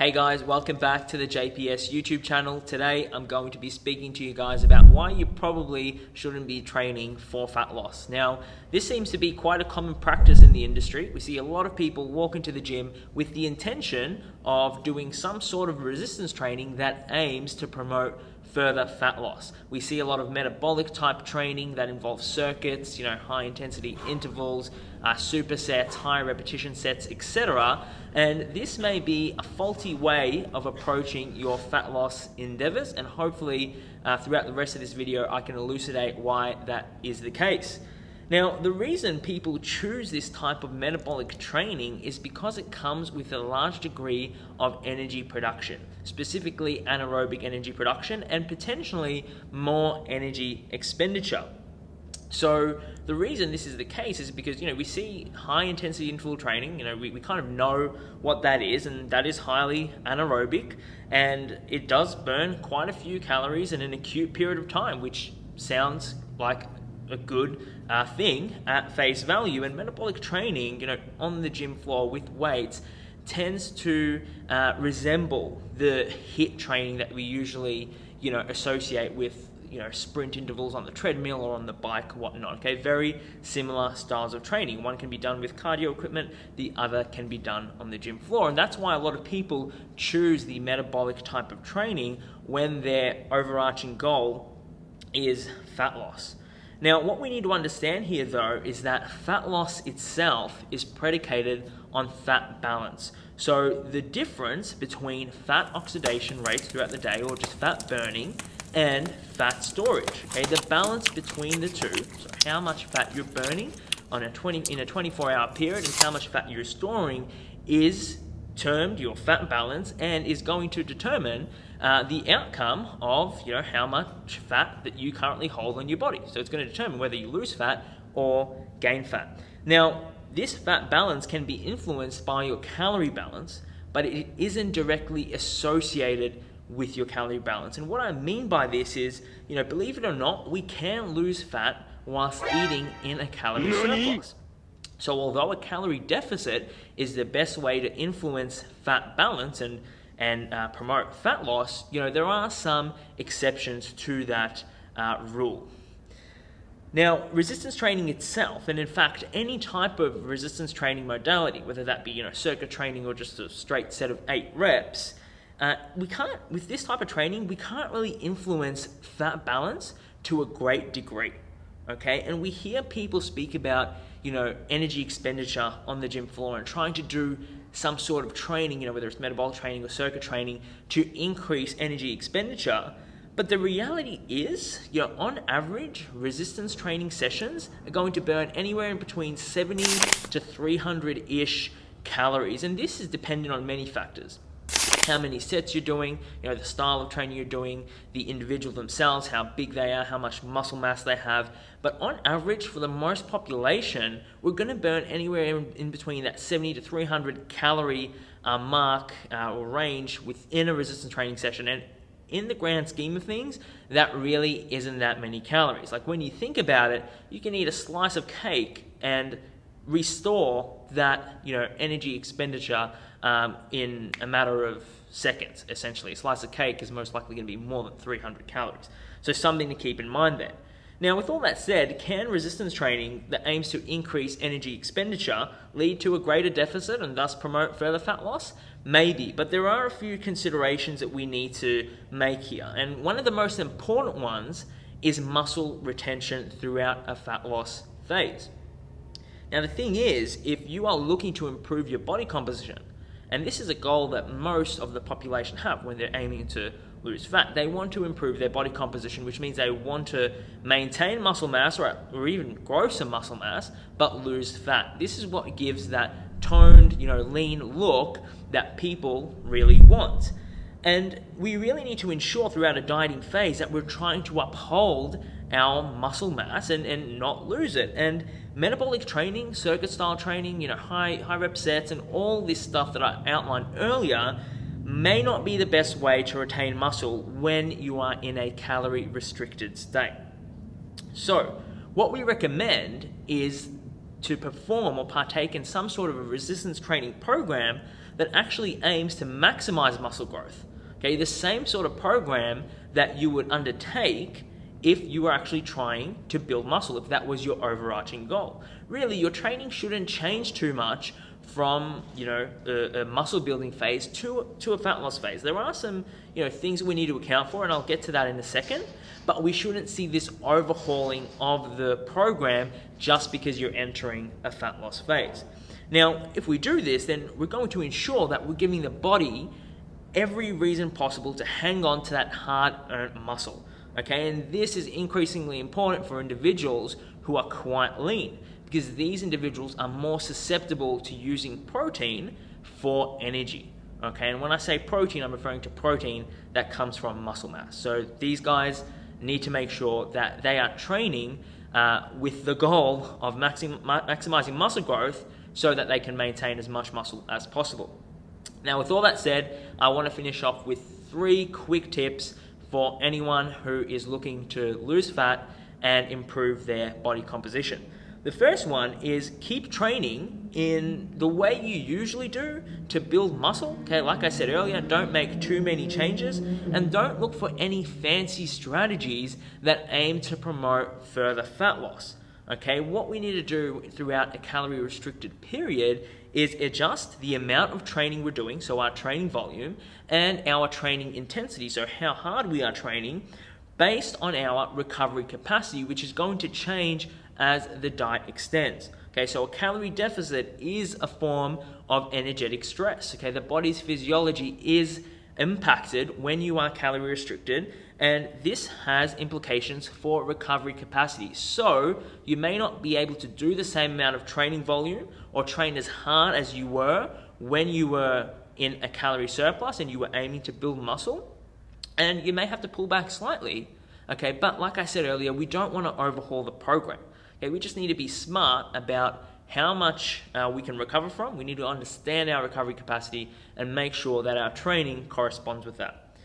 Hey guys, welcome back to the JPS YouTube channel. Today I'm going to be speaking to you guys about why you probably shouldn't be training for fat loss. Now, this seems to be quite a common practice in the industry. We see a lot of people walk into the gym with the intention of doing some sort of resistance training that aims to promote further fat loss. We see a lot of metabolic type training that involves circuits, you know, high intensity intervals, uh, supersets, high repetition sets, etc. And this may be a faulty way of approaching your fat loss endeavors. And hopefully, uh, throughout the rest of this video, I can elucidate why that is the case. Now, the reason people choose this type of metabolic training is because it comes with a large degree of energy production, specifically anaerobic energy production, and potentially more energy expenditure. So the reason this is the case is because you know we see high intensity interval training. You know we, we kind of know what that is, and that is highly anaerobic, and it does burn quite a few calories in an acute period of time, which sounds like a good uh, thing at face value. And metabolic training, you know, on the gym floor with weights, tends to uh, resemble the HIIT training that we usually, you know, associate with you know sprint intervals on the treadmill or on the bike or whatnot okay? Very similar styles of training. One can be done with cardio equipment the other can be done on the gym floor. And that's why a lot of people choose the metabolic type of training when their overarching goal is fat loss now, what we need to understand here, though, is that fat loss itself is predicated on fat balance. So, the difference between fat oxidation rates throughout the day, or just fat burning, and fat storage. Okay, the balance between the two, so how much fat you're burning on a 20 in a 24-hour period, and how much fat you're storing, is termed your fat balance and is going to determine uh, the outcome of you know how much fat that you currently hold on your body. So it's going to determine whether you lose fat or gain fat. Now, this fat balance can be influenced by your calorie balance, but it isn't directly associated with your calorie balance. And what I mean by this is, you know, believe it or not, we can lose fat whilst eating in a calorie surplus. So although a calorie deficit is the best way to influence fat balance and and uh, promote fat loss, you know there are some exceptions to that uh, rule. Now, resistance training itself, and in fact, any type of resistance training modality, whether that be you know circuit training or just a straight set of eight reps, uh, we can't with this type of training we can't really influence fat balance to a great degree. Okay, and we hear people speak about you know, energy expenditure on the gym floor and trying to do some sort of training, you know, whether it's metabolic training or circuit training, to increase energy expenditure. But the reality is, you know, on average, resistance training sessions are going to burn anywhere in between 70 to 300 ish calories. And this is dependent on many factors how many sets you're doing, you know, the style of training you're doing, the individual themselves, how big they are, how much muscle mass they have. But on average, for the most population, we're going to burn anywhere in, in, between that 70 to 300 calorie uh, mark uh, or range within a resistance training session. And in the grand scheme of things, that really isn't that many calories. Like when you think about it, you can eat a slice of cake and restore that you know energy expenditure um, in a matter of seconds, essentially. A slice of cake is most likely going to be more than 300 calories. So something to keep in mind there. Now, with all that said, can resistance training that aims to increase energy expenditure lead to a greater deficit and thus promote further fat loss? Maybe, but there are a few considerations that we need to make here. And one of the most important ones is muscle retention throughout a fat loss phase. Now, the thing is, if you are looking to improve your body composition, and this is a goal that most of the population have when they're aiming to lose fat. They want to improve their body composition, which means they want to maintain muscle mass or, or even grow some muscle mass, but lose fat. This is what gives that toned, you know, lean look that people really want. And we really need to ensure throughout a dieting phase that we're trying to uphold our muscle mass and, and not lose it. And metabolic training, circuit style training, you know, high, high rep sets, and all this stuff that I outlined earlier may not be the best way to retain muscle when you are in a calorie restricted state. So, what we recommend is to perform or partake in some sort of a resistance training program that actually aims to maximize muscle growth. Okay, the same sort of program that you would undertake if you were actually trying to build muscle, if that was your overarching goal. Really, your training shouldn't change too much from you know a, a, muscle building phase to to a fat loss phase. There are some you know things we need to account for, and I'll get to that in a second. But we shouldn't see this overhauling of the program just because you're entering a fat loss phase. Now, if we do this, then we're going to ensure that we're giving the body every reason possible to hang on to that hard-earned muscle. Okay, and this is increasingly important for individuals who are quite lean because these individuals are more susceptible to using protein for energy. Okay, and when I say protein, I'm referring to protein that comes from muscle mass. So these guys need to make sure that they are training uh, with the goal of maxim- maximizing muscle growth so that they can maintain as much muscle as possible. Now, with all that said, I want to finish off with three quick tips for anyone who is looking to lose fat and improve their body composition. The first one is keep training in the way you usually do to build muscle. Okay, like I said earlier, don't make too many changes and don't look for any fancy strategies that aim to promote further fat loss. Okay, what we need to do throughout a calorie restricted period is adjust the amount of training we're doing, so our training volume, and our training intensity, so how hard we are training, based on our recovery capacity, which is going to change as the diet extends. Okay, so a calorie deficit is a form of energetic stress. Okay, the body's physiology is impacted when you are calorie restricted and this has implications for recovery capacity. So you may not be able to do the same amount of training volume or train as hard as you were when you were in a calorie surplus and you were aiming to build muscle. And you may have to pull back slightly. Okay, but like I said earlier, we don't want to overhaul the program. Okay, we just need to be smart about how much uh, we can recover from. We need to understand our recovery capacity and make sure that our training corresponds with that.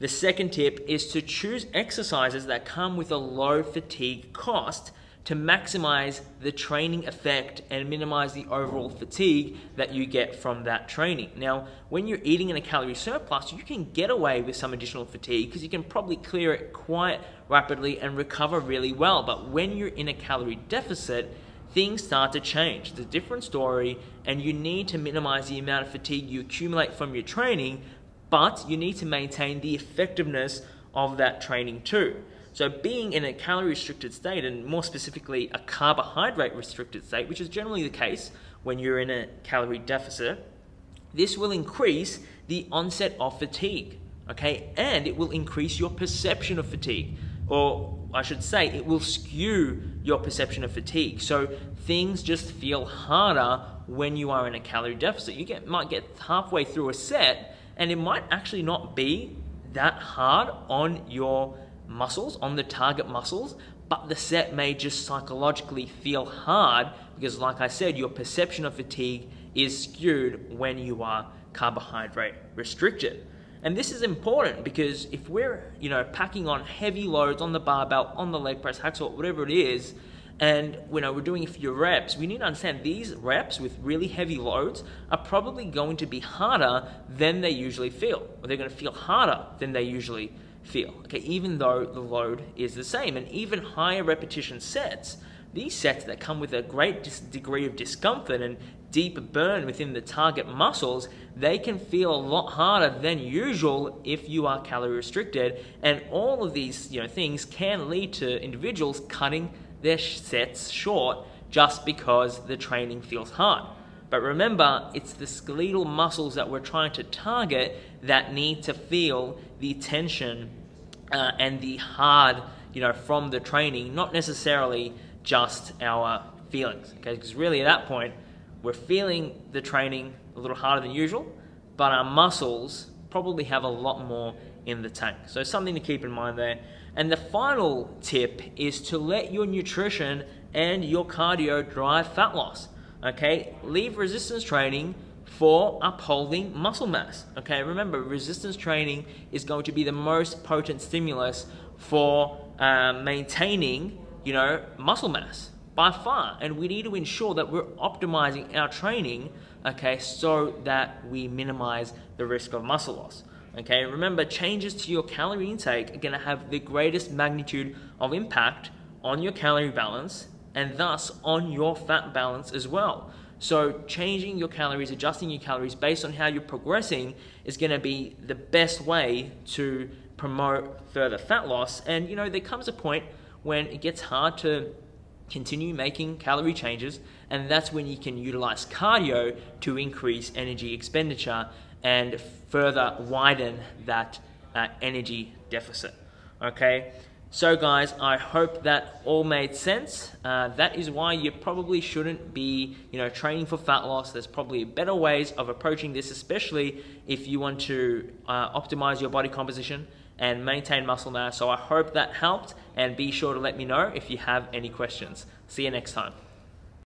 The second tip is to choose exercises that come with a low fatigue cost to maximize the training effect and minimize the overall fatigue that you get from that training. Now, when you're eating in a calorie surplus, you can get away with some additional fatigue because you can probably clear it quite rapidly and recover really well. But when you're in a calorie deficit, things start to change. It's a different story, and you need to minimize the amount of fatigue you accumulate from your training but you need to maintain the effectiveness of that training too. So being in a calorie restricted state and more specifically a carbohydrate restricted state, which is generally the case when you're in a calorie deficit, this will increase the onset of fatigue, okay? And it will increase your perception of fatigue. Or I should say, it will skew your perception of fatigue. So things just feel harder when you are in a calorie deficit. You get, might get halfway through a set and it might actually not be that hard on your muscles, on the target muscles, but the set may just psychologically feel hard because, like I said, your perception of fatigue is skewed when you are carbohydrate restricted. And this is important because if we're, you know, packing on heavy loads on the barbell, on the leg press, hack squat, whatever it is, and you know, we're doing a few reps, we need to understand these reps with really heavy loads are probably going to be harder than they usually feel, or they're going to feel harder than they usually feel. Okay, even though the load is the same, and even higher repetition sets, these sets that come with a great degree of discomfort and deep burn within the target muscles, they can feel a lot harder than usual if you are calorie restricted. And all of these you know, things can lead to individuals cutting their sets short just because the training feels hard. But remember, it's the skeletal muscles that we're trying to target that need to feel the tension uh, and the hard, you know, from the training, not necessarily just our feelings. Okay, because really at that point, we're feeling the training a little harder than usual, but our muscles probably have a lot more in the tank. So something to keep in mind there. And the final tip is to let your nutrition and your cardio drive fat loss. Okay, leave resistance training for upholding muscle mass. Okay, remember resistance training is going to be the most potent stimulus for uh, maintaining, you know, muscle mass. by far. And we need to ensure that we're optimizing our training, okay, so that we minimize the risk of muscle loss. Okay, remember changes to your calorie intake are going to have the greatest magnitude of impact on your calorie balance and thus on your fat balance as well. So, changing your calories, adjusting your calories based on how you're progressing is going to be the best way to promote further fat loss. And you know, there comes a point when it gets hard to continue making calorie changes, and that's when you can utilize cardio to increase energy expenditure and further widen that uh, energy deficit. Okay, so guys, I hope that all made sense. Uh, that is why you probably shouldn't be, you know, training for fat loss. There's probably better ways of approaching this, especially if you want to uh, optimize your body composition and maintain muscle mass. So I hope that helped, and be sure to let me know if you have any questions. See you next time.